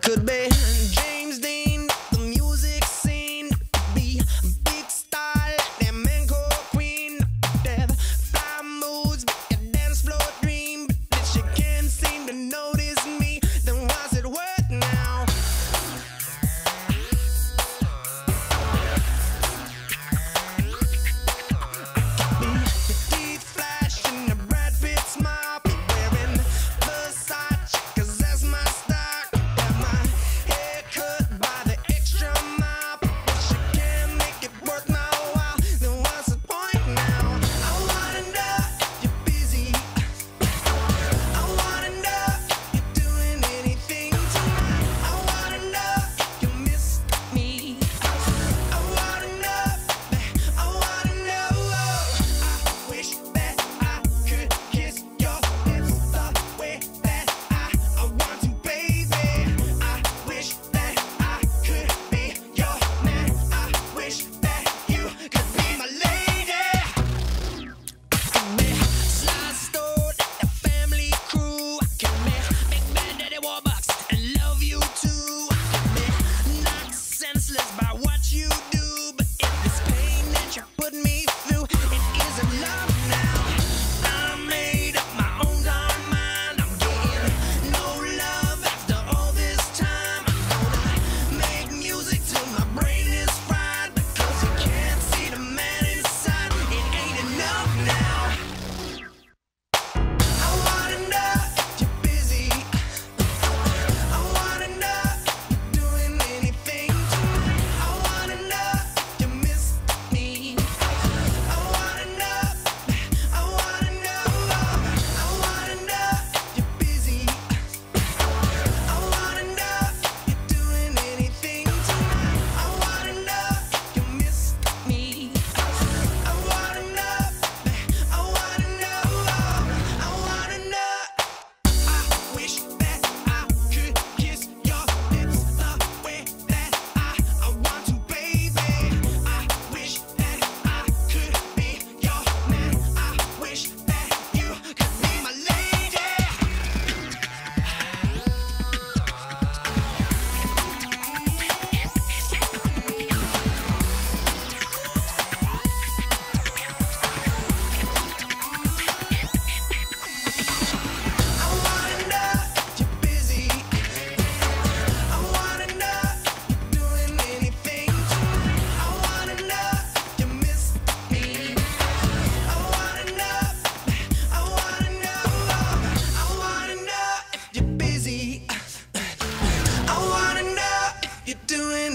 Could be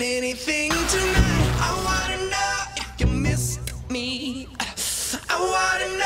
anything tonight. I wanna know if you miss me. I wanna